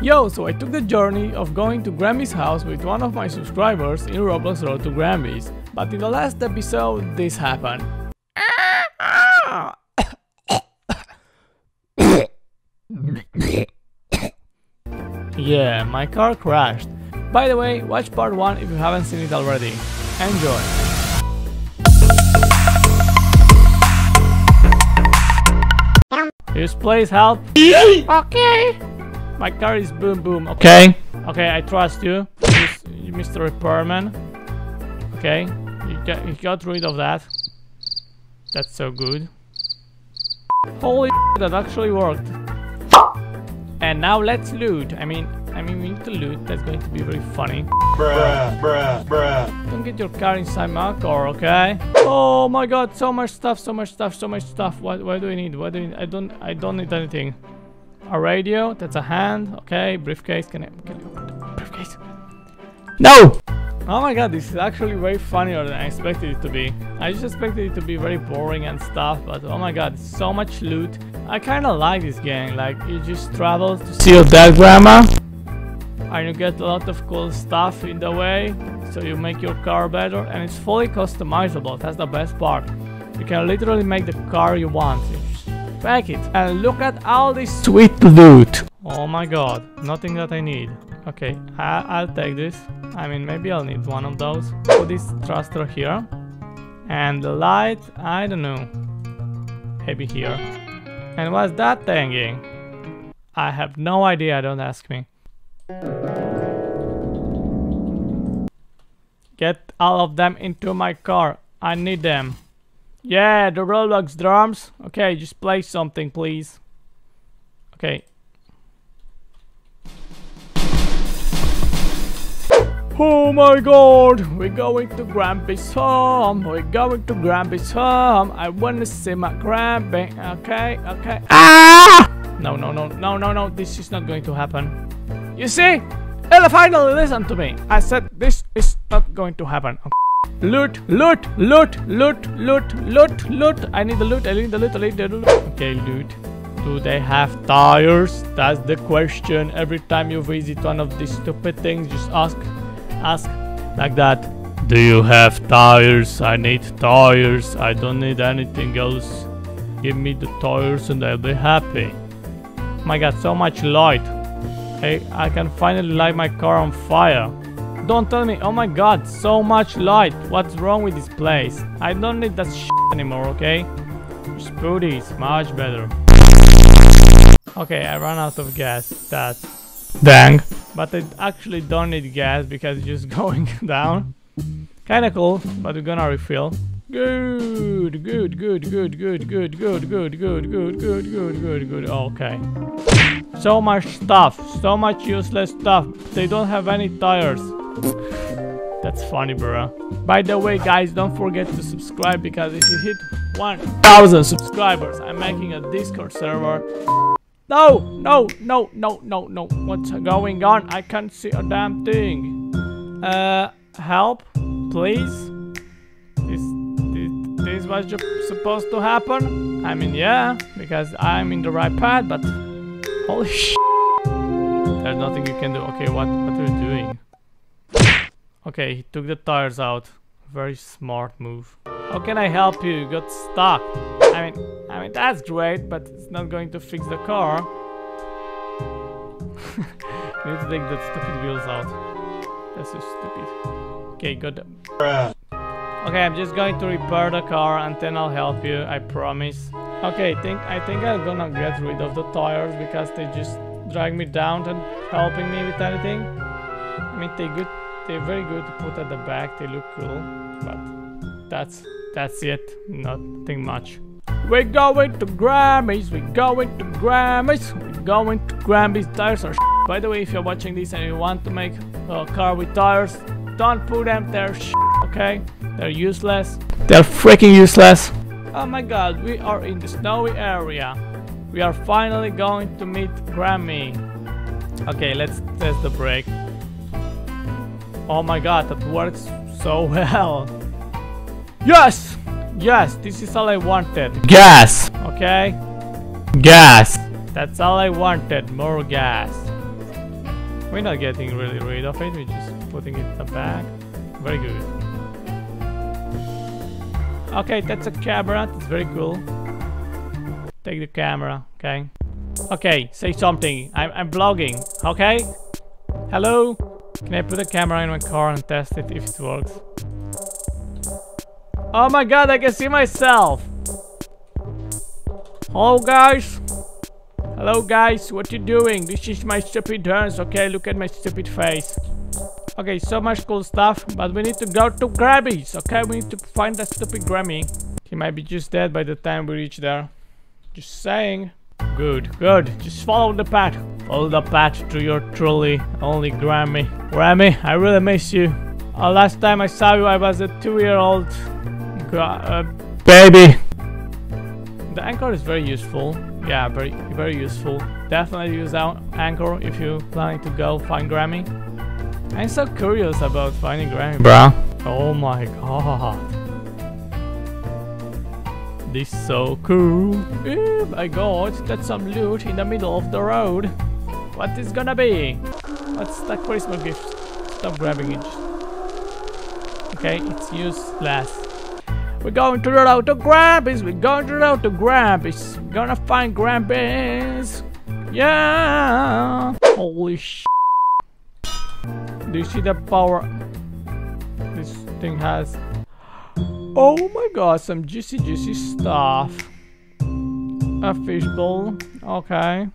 Yo, so I took the journey of going to Grammy's house with one of my subscribers in Roblox Road to Gramby's. But in the last episode, this happened. yeah, my car crashed. By the way, watch part 1 if you haven't seen it already. Enjoy! This place help. okay. My car is boom boom. Okay. Okay, I trust you, you Mr. Repairman. Okay, you got, you got rid of that. That's so good. Holy that actually worked. And now let's loot. I mean, I mean, we need to loot. That's going to be very funny. Bruh, bruh, bruh. Don't get your car inside my car, okay? Oh my god, so much stuff, so much stuff, so much stuff. What, what do we need? What do we need? I don't, I don't need anything. A radio, that's a hand, okay. Briefcase, can I, can I open the briefcase? No! Oh my god, this is actually way funnier than I expected it to be. I just expected it to be very boring and stuff, but oh my god, so much loot. I kinda like this game, like you just travel to see your dead grandma and you get a lot of cool stuff in the way so you make your car better and it's fully customizable. That's the best part. You can literally make the car you want. Pack it and look at all this sweet loot. Oh my god nothing that i need. Okay I will take this. I mean maybe i'll need one of those. Put this thruster here. And the light i don't know. Maybe here. And what's that thingy i have no idea don't ask me all of them into my car. I need them. Yeah, the Roblox drums. Okay, just play something, please. Okay. Oh my god, we're going to Grampy's home. We're going to Grampy's home. I wanna see my Grampy. Okay, okay. Ah! No, no, no, no, no, no. This is not going to happen. You see? Ella finally listen to me. I said this is not going to happen. Okay. Loot, loot, loot, loot, loot, loot, loot. I need the loot, I need the loot, I need the loot. Okay, loot. Do they have tires? That's the question. Every time you visit one of these stupid things, just ask, ask like that. Do you have tires? I need tires. I don't need anything else. Give me the tires and I'll be happy. my god, so much light. Hey, I can finally light my car on fire. Don't tell me, oh my god, so much light. What's wrong with this place? I don't need that shit anymore, okay? Spoody is much better. Okay, I ran out of gas. That dang. But I actually don't need gas because it's just going down. Kinda cool, but we're gonna refill. Good, good, good, good, good, good, good, good, good, good, good, good, good, good. Okay. So much stuff, so much useless stuff. They don't have any tires. That's funny, bro. By the way, guys, don't forget to subscribe because if you hit 1,000 subscribers, I'm making a Discord server. No, no, no, no, no, no. What's going on? I can't see a damn thing. Uh, help, please. This, this, this was supposed to happen. I mean, yeah, because I'm in the right path, but Holy sh! There's nothing you can do. Okay, what what are you doing? Okay, he took the tires out. Very smart move. How can I help you? You got stuck. I mean, I mean that's great, but it's not going to fix the car. need to take the stupid wheels out. That's so stupid. Okay, good. Okay, I'm just going to repair the car and then I'll help you, I promise. Okay, think I think I'm gonna get rid of the tires because they just drag me down and helping me with anything. I mean, they good, they're very good to put at the back. They look cool, but that's that's it. Nothing much. We're going to Grammys. We're going to Grammys. We're going to Grammys. Tires are. By the way, if you're watching this and you want to make a car with tires, don't put them there. Okay, they're useless. They're freaking useless. Oh my god, we are in the snowy area. We are finally going to meet Grammy. Okay, let's test the brake. Oh my god, that works so well. Yes! Yes, this is all I wanted. Gas! Okay? Gas! That's all I wanted, more gas. We're not getting really rid of it, we're just putting it in the back. Very good. Okay, that's a camera, that's very cool. Take the camera, okay? Okay, say something. I'm, I'm vlogging, okay? Hello? Can I put a camera in my car and test it if it works? Oh my god, I can see myself! Hello guys? Hello guys, what you doing? This is my stupid dance, okay? Look at my stupid face. Okay, so much cool stuff, but we need to go to Gramby's, okay? We need to find that stupid Grammy. He might be just dead by the time we reach there. Just saying. Good, good. Just follow the path. Follow the path to your truly only Grammy. Grammy, I really miss you. Uh, last time I saw you, I was a two-year-old uh, baby. The anchor is very useful. Yeah, very, very useful. Definitely use that anchor if you're planning to go find Grammy. I'm so curious about finding Grammy, bro. Oh my god. This is so cool. Oh my god, that's some loot in the middle of the road. What is gonna be? What's the Christmas gift? Stop grabbing it. Okay, it's useless. We're going to the road to Grampus. We're going to the road to Grampus. Gonna find Grampus. Yeah. Holy sh. Do you see the power this thing has? Oh my god, some juicy juicy stuff. A fishbowl. Okay.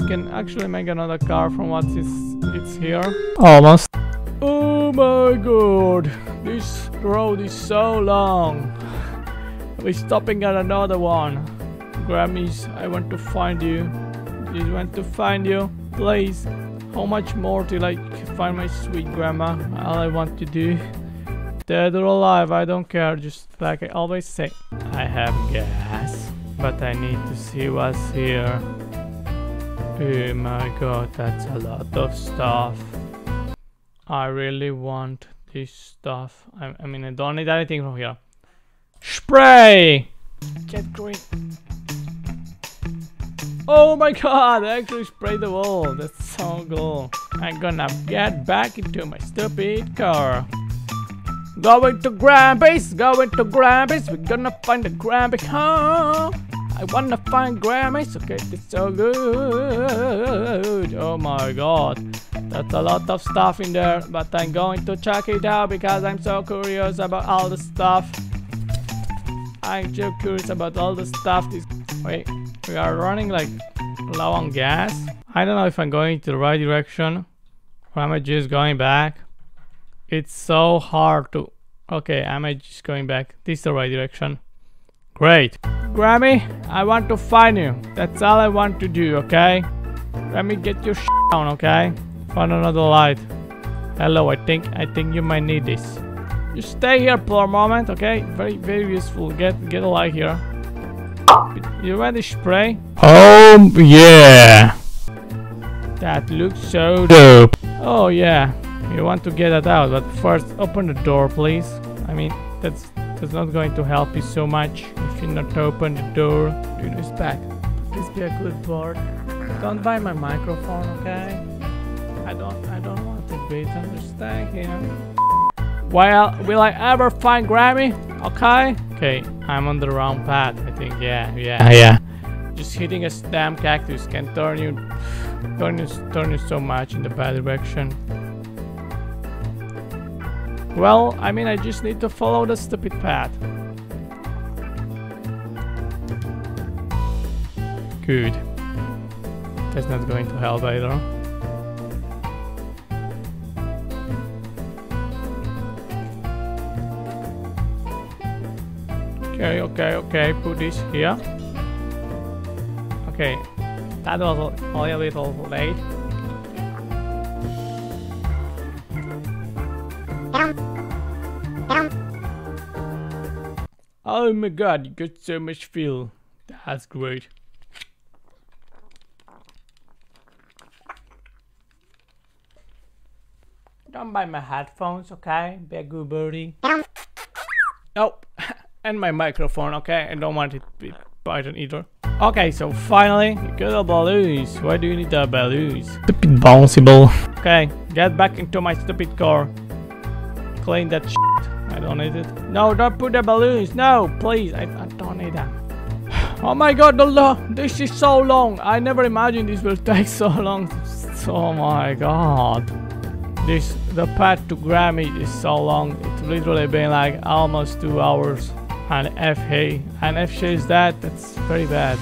You can actually make another car from what is it's here. Almost. Oh my god. This road is so long. We're stopping at another one. Grammys, I want to find you. Just want to find you. Please. How much more till I find my sweet grandma? All I want to do. Dead or alive, I don't care. Just like I always say. I have gas. But I need to see what's here. Oh my god, that's a lot of stuff. I really want this stuff. I, I mean, I don't need anything from here. Spray! Get green. Oh my god, I actually sprayed the wall. That's so cool. I'm gonna get back into my stupid car. Going to Grampy's, going to Grampy's. We're gonna find the Grampy car. I wanna find Grammys. Okay, it's so good. Oh my god. That's a lot of stuff in there, but I'm going to check it out because I'm so curious about all the stuff. I'm so curious about all the stuff. This wait, we are running like low on gas. I don't know if I'm going to the right direction or am I just going back. It's so hard to. Okay, am I just going back? This is the right direction. Great. Grammy, I want to find you. That's all I want to do, okay? Grammy, get your down, okay? Find another light. Hello, I think I think you might need this. You stay here for a moment, okay? Very very useful. Get get a light here. You ready spray? Oh yeah. That looks so dope. Oh yeah. You want to get that out, but first open the door, please. I mean, that's that's not going to help you so much if you not open the door. Do this back. Please be a good board. Don't buy my microphone, okay? I don't I don't want to be understand here. Well, will I ever find Grammy? Okay. Okay, I'm on the wrong path. I think. Yeah, yeah, ah, yeah. Just hitting a damn cactus can turn you, turn you, turn you so much in the bad direction. Well, I mean, I just need to follow the stupid path. Good. That's not going to help either. Okay, okay, okay, put this here. Okay, that was only a little late. Oh my god, you got so much feel. That's great. Don't buy my headphones, okay? Be a good birdie. Nope. and my microphone, okay? I don't want it to be Python either. Okay, so finally, you got the balloons. Why do you need the balloons? Stupid bouncy ball. Okay, get back into my stupid car. Clean that shit. I don't need it. No, don't put the balloons. No, please. I, I don't need that. Oh my god, the lo this is so long. I never imagined this will take so long. Oh my god. This the path to Grammy is so long. It's literally been like almost two hours. And FH and FH is that. That's very bad.